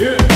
Yeah.